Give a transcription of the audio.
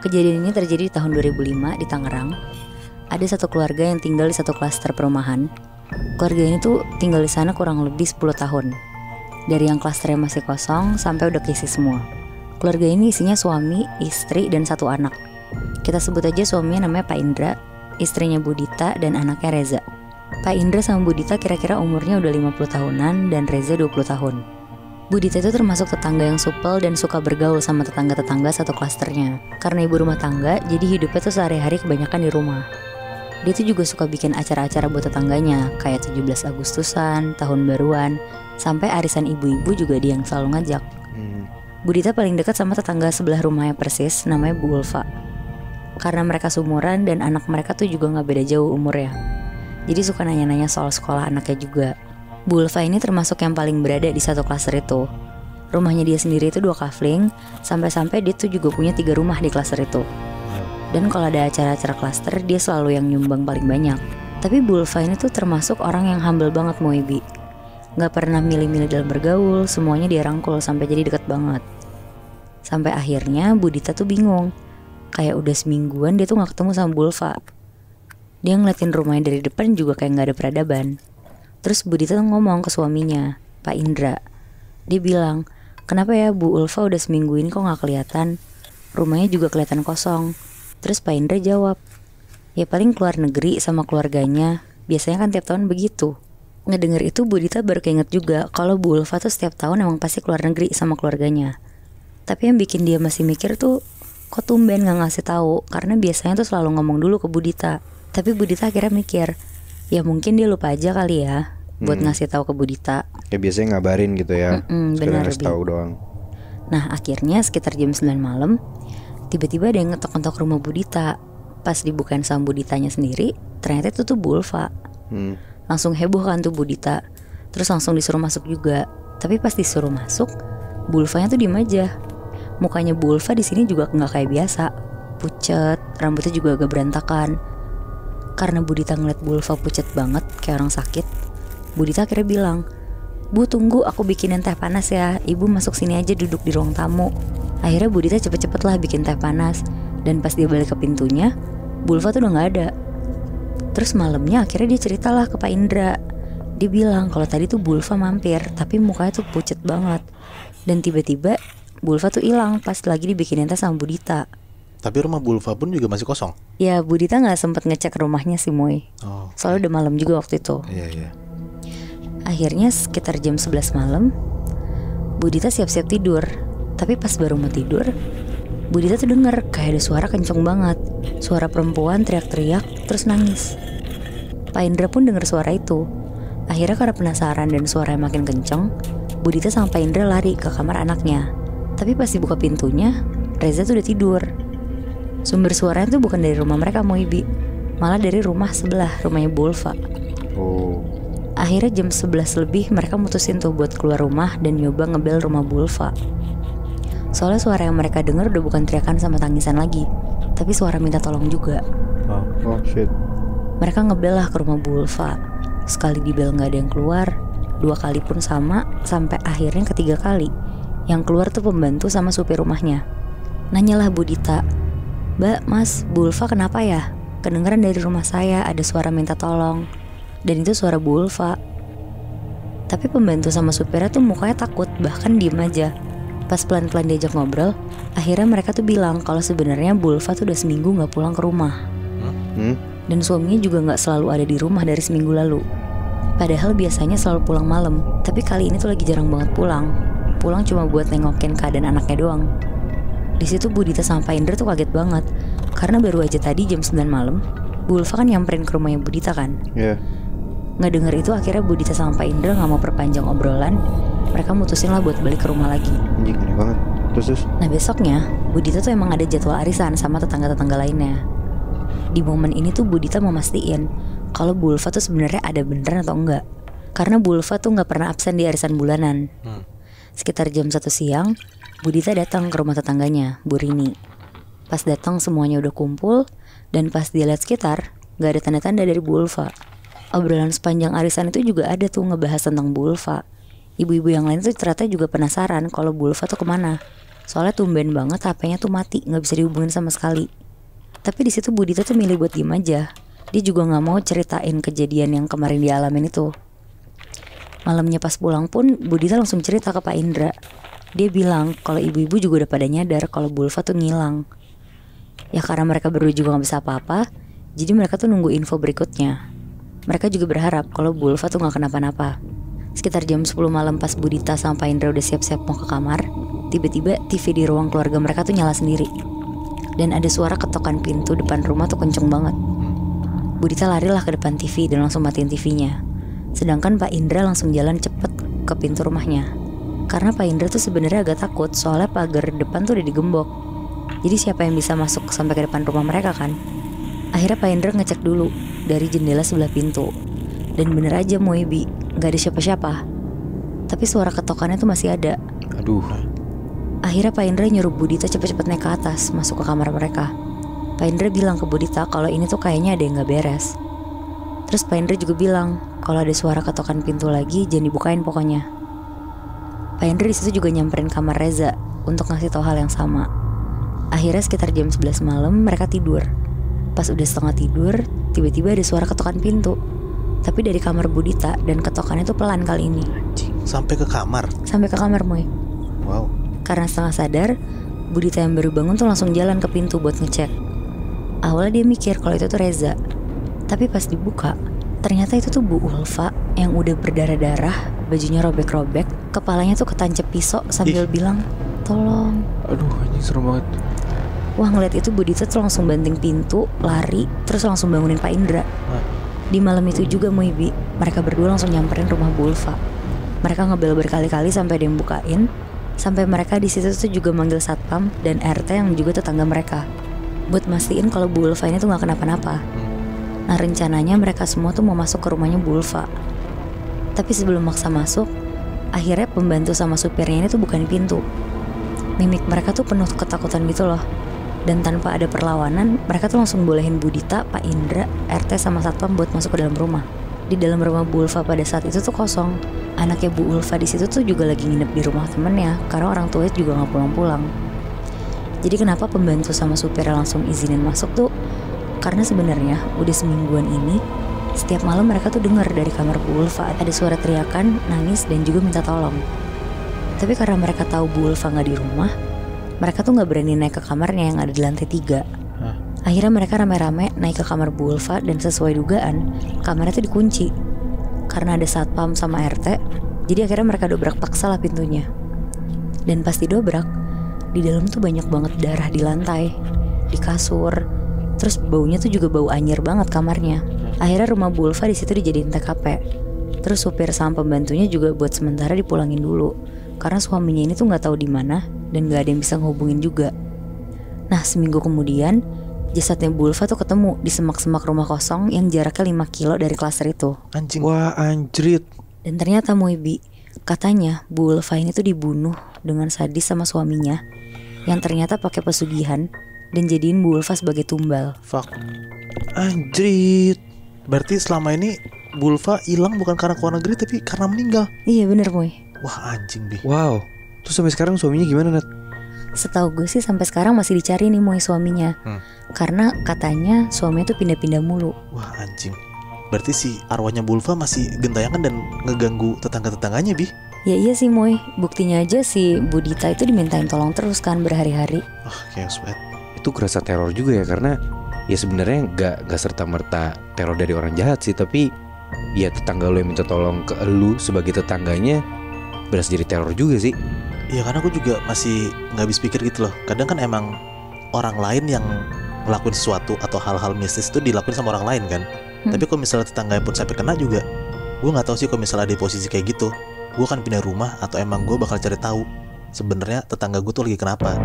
Kejadian ini terjadi di tahun 2005 di Tangerang. Ada satu keluarga yang tinggal di satu klaster perumahan. Keluarga ini tuh tinggal di sana kurang lebih 10 tahun. Dari yang klasternya masih kosong sampai udah keisi semua. Keluarga ini isinya suami, istri, dan satu anak. Kita sebut aja suaminya namanya Pak Indra, istrinya Budita, dan anaknya Reza. Pak Indra sama Budita kira-kira umurnya udah 50 tahunan dan Reza 20 tahun. Budita itu termasuk tetangga yang supel dan suka bergaul sama tetangga-tetangga satu klasternya. Karena ibu rumah tangga, jadi hidupnya tuh sehari-hari kebanyakan di rumah. Dia tuh juga suka bikin acara-acara buat tetangganya, kayak 17 Agustusan, tahun baruan, sampai arisan ibu-ibu juga dia yang selalu ngajak. Hmm. Budita paling dekat sama tetangga sebelah rumahnya persis, namanya Bu Ulfa. Karena mereka sumuran dan anak mereka tuh juga nggak beda jauh umurnya. Jadi suka nanya-nanya soal sekolah anaknya juga. Bu Ulfa ini termasuk yang paling berada di satu klaster itu. Rumahnya dia sendiri itu dua kafling, sampai-sampai dia tuh juga punya tiga rumah di klaster itu. Dan kalau ada acara-acara klaster, dia selalu yang nyumbang paling banyak. Tapi Bu Ulfa ini tuh termasuk orang yang humble banget Moibi. Gak pernah milih-milih dalam bergaul, semuanya dia rangkul sampai jadi deket banget. Sampai akhirnya Budita tuh bingung. Kayak udah semingguan dia tuh gak ketemu sama Bu Ulfa. Dia ngeliatin rumahnya dari depan juga kayak gak ada peradaban. Terus Budita tuh ngomong ke suaminya, Pak Indra. Dia bilang, kenapa ya Bu Ulfa udah seminggu ini kok gak kelihatan? Rumahnya juga kelihatan kosong. Terus Pak Indra jawab, ya paling keluar negeri sama keluarganya. Biasanya kan tiap tahun begitu. Ngedenger itu Budita baru keinget juga kalau Bu Ulfa tuh setiap tahun emang pasti keluar negeri sama keluarganya. Tapi yang bikin dia masih mikir tuh kok tumben gak ngasih tahu karena biasanya tuh selalu ngomong dulu ke Budita. Tapi Budita akhirnya mikir, ya mungkin dia lupa aja kali ya buat ngasih tahu ke Budita. Ya biasanya ngabarin gitu ya. Sekedar benar, tahu doang. Nah akhirnya sekitar jam 9 malam Tiba-tiba ada yang ngetok-ngetok rumah Budita Pas dibukain sama Buditanya sendiri Ternyata itu tuh Bu Ulfa Hmm. Langsung heboh kan tuh Budita Terus langsung disuruh masuk juga. Tapi pas disuruh masuk Bu Ulfanya tuh diem aja. Mukanya Bu Ulfa di sini juga nggak kayak biasa. Pucet, rambutnya juga agak berantakan Karena Budita ngeliat Bu Ulfa pucet banget Kayak orang sakit Budita akhirnya bilang Bu tunggu aku bikinin teh panas ya. Ibu masuk sini aja duduk di ruang tamu. Akhirnya Budita cepet-cepet lah bikin teh panas. Dan pas dia balik ke pintunya Bulfa tuh udah gak ada. Terus malamnya akhirnya dia ceritalah ke Pak Indra. Dia bilang kalau tadi tuh Bulfa mampir Tapi mukanya tuh pucet banget. Dan tiba-tiba Bulfa tuh hilang pas lagi dibikinin teh sama Budita Tapi rumah Bulva pun juga masih kosong. Ya Budita gak sempet ngecek rumahnya sih Moy. Oh. Soalnya udah malam juga waktu itu. Iya iya. Akhirnya sekitar jam 11 malam Budita siap-siap tidur. Tapi pas baru mau tidur Budita tuh denger kayak ada suara kenceng banget. Suara perempuan teriak-teriak terus nangis. Pak Indra pun denger suara itu. Akhirnya karena penasaran dan suaranya makin kenceng Budita sama Pak Indra lari ke kamar anaknya. Tapi pas dibuka pintunya Reza tuh udah tidur Sumber suaranya tuh bukan dari rumah mereka Moibi Malah dari rumah sebelah rumahnya Bulfa Oh. Akhirnya jam 11 lebih mereka mutusin tuh buat keluar rumah dan nyoba ngebel rumah Bulfa. Soalnya suara yang mereka dengar udah bukan teriakan sama tangisan lagi, tapi suara minta tolong juga. Oh. Oh shit. Mereka ngebel lah ke rumah Bulfa. Sekali dibel nggak ada yang keluar, dua kali pun sama, sampai akhirnya ketiga kali. Yang keluar tuh pembantu sama supir rumahnya. Nanyalah Budita, Mbak, Mas, Bulfa kenapa ya? Kedengeran dari rumah saya ada suara minta tolong. Dan itu suara Bulfa. Tapi pembantu sama supirnya tuh mukanya takut, bahkan diem aja. Pas pelan-pelan diajak ngobrol, akhirnya mereka tuh bilang kalau sebenarnya Bulfa tuh udah seminggu nggak pulang ke rumah Hmm? dan suaminya juga nggak selalu ada di rumah dari seminggu lalu. Padahal biasanya selalu pulang malam, tapi kali ini tuh lagi jarang banget pulang. Pulang cuma buat nengokin keadaan anaknya doang. Di situ Budita sama Pak Indra tuh kaget banget, karena baru aja tadi jam 9 malam, Bu Ulfa kan nyamperin ke rumahnya Budita kan. Ya. Nggak denger itu akhirnya Budita sama Pak Indra nggak mau perpanjang obrolan, mereka mutusin lah buat balik ke rumah lagi. Anjing aneh banget. Terus terus. Nah besoknya, Budita tuh emang ada jadwal arisan sama tetangga-tetangga lainnya. Di momen ini tuh Budita mau mastiin kalau Bulfa tuh sebenarnya ada beneran atau enggak. Karena Bulfa tuh nggak pernah absen di arisan bulanan. Hmm. Sekitar jam 1 siang, Budita datang ke rumah tetangganya, Bu Rini. Pas datang semuanya udah kumpul, dan pas dia lihat sekitar, nggak ada tanda-tanda dari Bu Ulfa. Obrolan sepanjang arisan itu juga ada tuh ngebahas tentang Bu Ulfa. Ibu-ibu yang lain tuh ternyata juga penasaran kalau Bu Ulfa tuh ke mana. Soalnya tumben banget HP-nya tuh mati, nggak bisa dihubungin sama sekali. Tapi di situ Budita tuh milih buat diem aja. Dia juga nggak mau ceritain kejadian yang kemarin dialamin itu. Malamnya pas pulang pun Budita langsung cerita ke Pak Indra. Dia bilang kalau ibu-ibu juga udah pada nyadar kalau Bulfa tuh ngilang. Ya karena mereka berdua juga nggak bisa apa-apa, jadi mereka tuh nunggu info berikutnya. Mereka juga berharap kalau Bulfa tuh nggak kenapa-napa. Sekitar jam 10 malam pas Budita sama Pak Indra udah siap-siap mau ke kamar, tiba-tiba TV di ruang keluarga mereka tuh nyala sendiri. Dan ada suara ketokan pintu depan rumah tuh kenceng banget. Budita larilah ke depan TV dan langsung matiin TV-nya. Sedangkan Pak Indra langsung jalan cepet ke pintu rumahnya. Karena Pak Indra tuh sebenarnya agak takut soalnya pagar depan tuh udah digembok. Jadi siapa yang bisa masuk sampai ke depan rumah mereka kan? Akhirnya Pak Indra ngecek dulu dari jendela sebelah pintu. Dan bener aja Moebi, nggak ada siapa-siapa. Tapi suara ketokannya tuh masih ada. Aduh. Akhirnya Pak Indra nyuruh Budita cepet-cepet naik ke atas masuk ke kamar mereka. Pak Indra bilang ke Budita kalau ini tuh kayaknya ada yang nggak beres. Terus Pak Indra juga bilang kalau ada suara ketokan pintu lagi jangan dibukain pokoknya. Pak Indra di situ juga nyamperin kamar Reza untuk ngasih tahu hal yang sama. Akhirnya sekitar jam 11 malam mereka tidur. Pas udah setengah tidur, tiba-tiba ada suara ketokan pintu. Tapi dari kamar Budita dan ketokannya tuh pelan kali ini. Sampai ke kamar. Sampai ke kamar Moy. Wow. Karena setengah sadar, Budita yang baru bangun tuh langsung jalan ke pintu buat ngecek. Awalnya dia mikir kalau itu tuh Reza. Tapi pas dibuka, ternyata itu tuh Bu Ulfa yang udah berdarah-darah, bajunya robek-robek, kepalanya tuh ketancap pisau sambil bilang, "Tolong." Aduh, anjing serem banget. Wah ngeliat itu Budita tuh langsung banting pintu, lari, terus langsung bangunin Pak Indra. Di malam itu juga Moibi, mereka berdua langsung nyamperin rumah Bu Ulfa. Mereka ngebel berkali-kali sampai ada yang bukain, sampai mereka di situ tuh juga manggil satpam dan RT yang juga tetangga mereka, buat mastiin kalau Bu Ulfa ini tuh nggak kenapa-napa. Nah rencananya mereka semua tuh mau masuk ke rumahnya Bu Ulfa. Tapi sebelum maksa masuk, akhirnya pembantu sama supirnya ini tuh bukan pintu. Mimik mereka tuh penuh ketakutan gitu loh. Dan tanpa ada perlawanan, mereka tuh langsung bolehin Budita, Pak Indra, RT sama Satpam buat masuk ke dalam rumah. Di dalam rumah Bu Ulfa pada saat itu tuh kosong. Anaknya Bu Ulfa di situ tuh juga lagi nginep di rumah temennya, karena orang tuanya juga nggak pulang-pulang. Jadi kenapa pembantu sama supirnya langsung izinin masuk tuh? Karena sebenarnya udah semingguan ini setiap malam mereka tuh dengar dari kamar Bu Ulfa ada suara teriakan, nangis dan juga minta tolong. Tapi karena mereka tahu Bu Ulfa nggak di rumah, mereka tuh nggak berani naik ke kamarnya yang ada di lantai tiga. Akhirnya mereka rame-rame naik ke kamar Bu Ulfa dan sesuai dugaan, kamarnya tuh dikunci. Karena ada satpam sama RT, jadi akhirnya mereka dobrak paksa lah pintunya. Dan pas didobrak, di dalam tuh banyak banget darah di lantai, di kasur. Terus baunya tuh juga bau anyir banget kamarnya. Akhirnya rumah Bu Ulfa di situ dijadiin TKP. Terus supir sama pembantunya juga buat sementara dipulangin dulu. Karena suaminya ini tuh nggak tahu di mana dan nggak ada yang bisa ngehubungin juga. Nah seminggu kemudian jasadnya Bu Ulfa tuh ketemu di semak-semak rumah kosong yang jaraknya 5 kilo dari klaster itu. Anjing. Wah, anjrit. Dan ternyata Moibi, katanya Bu Ulfa ini tuh dibunuh dengan sadis sama suaminya yang ternyata pakai pesugihan dan jadiin Bu Ulfa sebagai tumbal. Fuck. Anjrit. Berarti selama ini Bulfa hilang bukan karena keluar negeri tapi karena meninggal. Iya bener Moy. Wah anjing bi. Wow. Terus sampai sekarang suaminya gimana, Nat? Setahu gue sih sampai sekarang masih dicari nih Moy suaminya. Hmm. Karena katanya suaminya tuh pindah-pindah mulu. Wah anjing. Berarti si arwahnya Bulfa masih gentayangan dan ngeganggu tetangga-tetangganya bi. Ya iya sih Moy, buktinya aja si Budita itu dimintain tolong terus kan berhari-hari. Ah kayak sweat. Itu kerasa teror juga ya karena ya sebenarnya nggak nggak serta merta teror dari orang jahat sih tapi ya tetangga lo yang minta tolong ke lu sebagai tetangganya berasa jadi teror juga sih. Iya karena aku juga masih nggak habis pikir gitu loh. Kadang kan emang orang lain yang ngelakuin sesuatu atau hal-hal mistis itu dilakuin sama orang lain kan. Hmm. Tapi kalau misalnya tetangga pun sampai kena juga, gue nggak tahu sih kalau misalnya di posisi kayak gitu, gue akan pindah rumah atau emang gue bakal cari tahu sebenarnya tetangga gue tuh lagi kenapa.